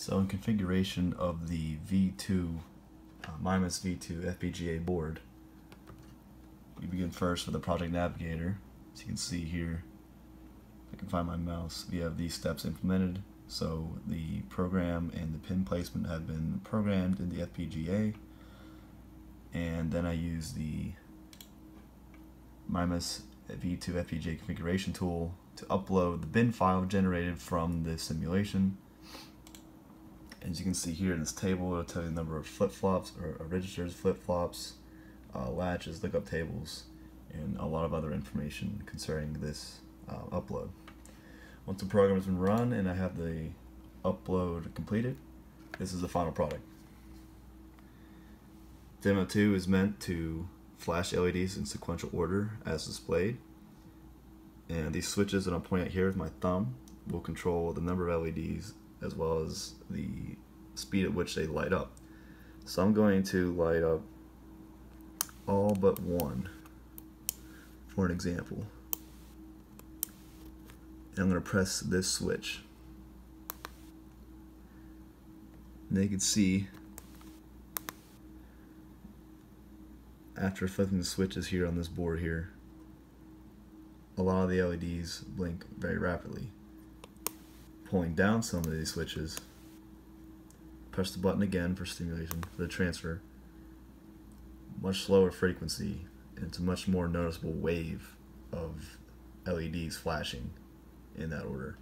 So in configuration of the V2, uh, MIMAS V2 FPGA board, we begin first with the project navigator. As you can see here, I can find my mouse, we have these steps implemented. So the program and the pin placement have been programmed in the FPGA. And then I use the MIMAS V2 FPGA configuration tool to upload the bin file generated from the simulation as you can see here in this table, it'll tell you the number of flip-flops or, registers, flip-flops, uh, latches, lookup tables, and a lot of other information concerning this uh, upload. Once the program has been run and I have the upload completed, this is the final product. Demo 2 is meant to flash LEDs in sequential order as displayed. And these switches that I'm pointing at here with my thumb will control the number of LEDs as well as the speed at which they light up. So I'm going to light up all but one for an example. And I'm going to press this switch. And you can see after flipping the switches here on this board here, a lot of the LEDs blink very rapidly pulling down some of these switches, press the button again for stimulation, for the transfer, much slower frequency, and it's a much more noticeable wave of LEDs flashing in that order.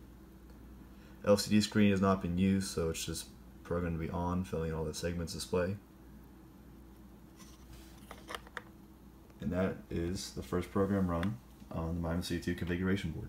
LCD screen has not been used, so it's just programmed to be on, filling all the segments display. And that is the first program run on the MIMAS V2 configuration board.